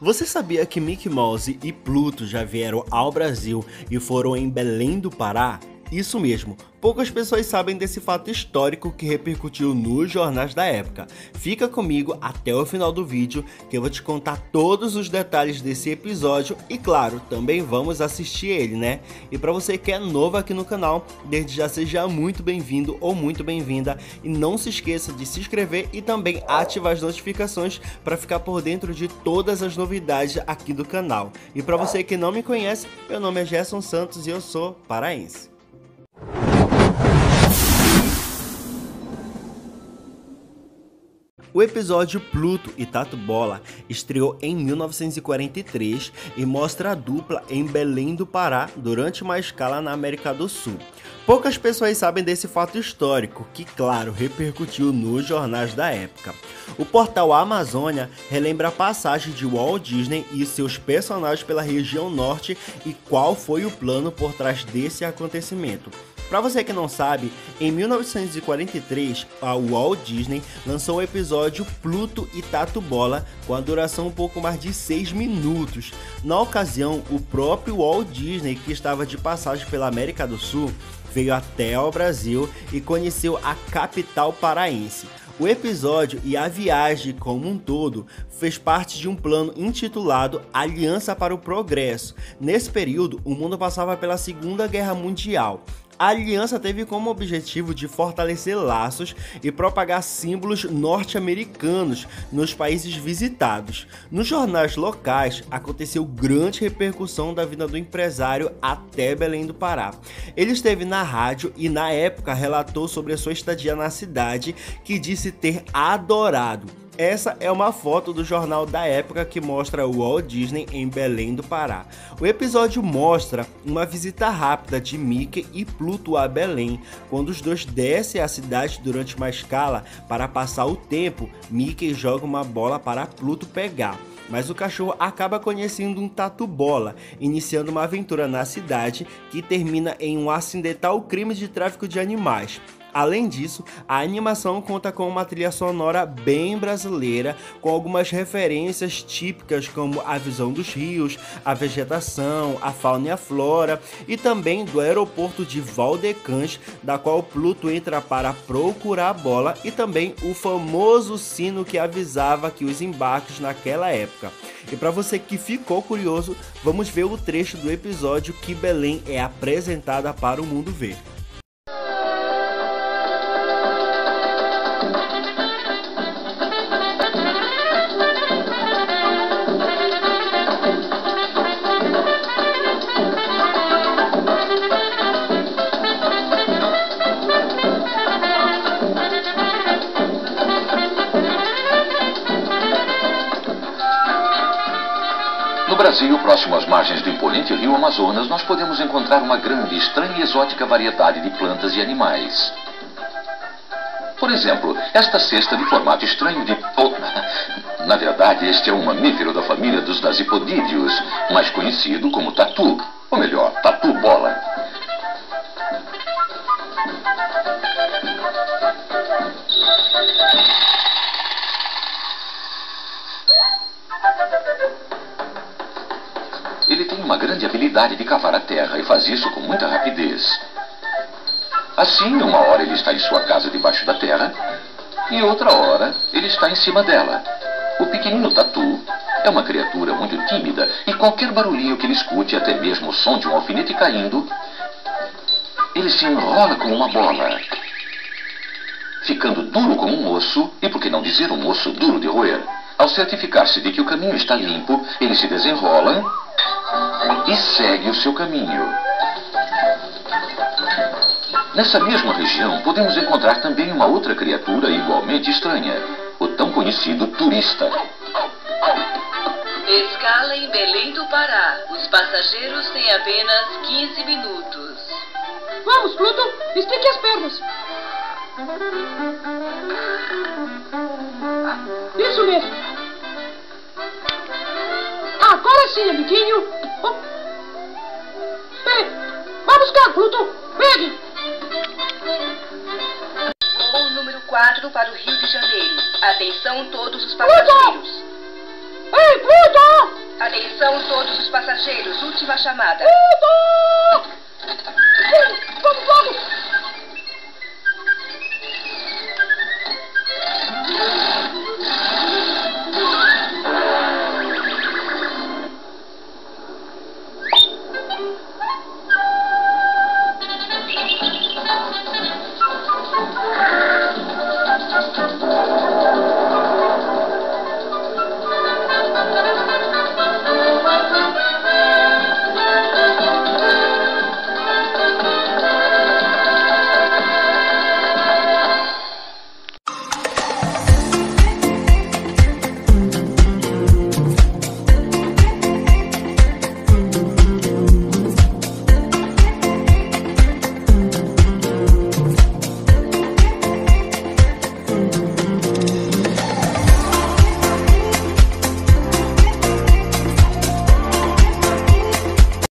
Você sabia que Mickey Mouse e Pluto já vieram ao Brasil e foram em Belém do Pará? Isso mesmo, poucas pessoas sabem desse fato histórico que repercutiu nos jornais da época. Fica comigo até o final do vídeo que eu vou te contar todos os detalhes desse episódio e claro, também vamos assistir ele, né? E para você que é novo aqui no canal, desde já seja muito bem-vindo ou muito bem-vinda e não se esqueça de se inscrever e também ativar as notificações para ficar por dentro de todas as novidades aqui do canal. E para você que não me conhece, meu nome é Gerson Santos e eu sou paraense. O episódio Pluto e Tato Bola estreou em 1943 e mostra a dupla em Belém do Pará durante uma escala na América do Sul. Poucas pessoas sabem desse fato histórico, que, claro, repercutiu nos jornais da época. O portal Amazônia relembra a passagem de Walt Disney e seus personagens pela região norte e qual foi o plano por trás desse acontecimento. Para você que não sabe, em 1943, a Walt Disney lançou o episódio Pluto e Tato Bola com a duração um pouco mais de 6 minutos. Na ocasião, o próprio Walt Disney, que estava de passagem pela América do Sul, veio até ao Brasil e conheceu a capital paraense. O episódio e a viagem como um todo fez parte de um plano intitulado Aliança para o Progresso. Nesse período, o mundo passava pela Segunda Guerra Mundial a aliança teve como objetivo de fortalecer laços e propagar símbolos norte-americanos nos países visitados. Nos jornais locais aconteceu grande repercussão da vida do empresário até Belém do Pará. Ele esteve na rádio e na época relatou sobre a sua estadia na cidade, que disse ter adorado essa é uma foto do jornal da época que mostra o Walt Disney em Belém do Pará. O episódio mostra uma visita rápida de Mickey e Pluto a Belém. Quando os dois descem à cidade durante uma escala para passar o tempo, Mickey joga uma bola para Pluto pegar mas o cachorro acaba conhecendo um tatu-bola, iniciando uma aventura na cidade que termina em um acidental crime de tráfico de animais. Além disso, a animação conta com uma trilha sonora bem brasileira, com algumas referências típicas como a visão dos rios, a vegetação, a fauna e a flora, e também do aeroporto de Valdecães, da qual Pluto entra para procurar a bola, e também o famoso sino que avisava que os embarques naquela época. E para você que ficou curioso, vamos ver o trecho do episódio que Belém é apresentada para o mundo ver. Brasil, próximo às margens do imponente rio Amazonas, nós podemos encontrar uma grande, estranha e exótica variedade de plantas e animais. Por exemplo, esta cesta de formato estranho de... Oh, na verdade, este é um mamífero da família dos dasipodídeos, mais conhecido como tatu, ou melhor, tatu-bola. Tem uma grande habilidade de cavar a terra e faz isso com muita rapidez. Assim, uma hora ele está em sua casa debaixo da terra e outra hora ele está em cima dela. O pequenino tatu é uma criatura muito tímida e qualquer barulhinho que ele escute, até mesmo o som de um alfinete caindo, ele se enrola como uma bola, ficando duro como um osso e, por que não dizer, um osso duro de roer. Ao certificar-se de que o caminho está limpo, ele se desenrola e segue o seu caminho. Nessa mesma região, podemos encontrar também uma outra criatura igualmente estranha, o tão conhecido turista. Escala em Belém do Pará. Os passageiros têm apenas 15 minutos. Vamos, Pluto, estique as pernas. Isso mesmo. Agora sim, amiguinho. Ei, vai buscar fruta. Pegue. Voo número 4 para o Rio de Janeiro. Atenção todos os passageiros. Pluto! Ei, Pluto! Atenção todos os passageiros. Última chamada. Pluto!